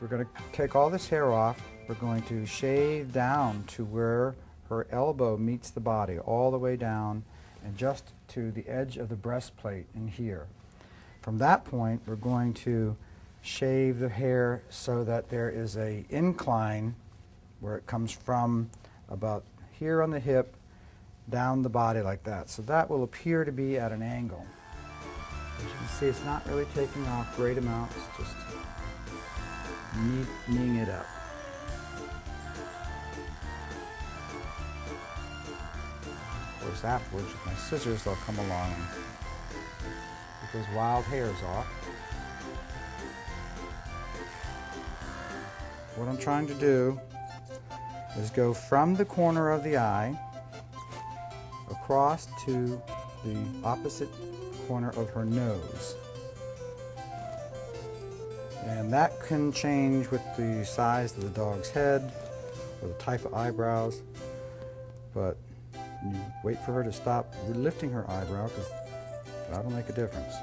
we're going to take all this hair off. We're going to shave down to where her elbow meets the body, all the way down, and just to the edge of the breastplate in here. From that point, we're going to shave the hair so that there is a incline where it comes from about here on the hip down the body like that. So that will appear to be at an angle. As you can see, it's not really taking off great amounts, just neatening it up. Of course, afterwards, with my scissors, they'll come along and get those wild hairs off. What I'm trying to do is go from the corner of the eye across to the opposite corner of her nose. And that can change with the size of the dog's head or the type of eyebrows. But you wait for her to stop lifting her eyebrow because that'll make a difference.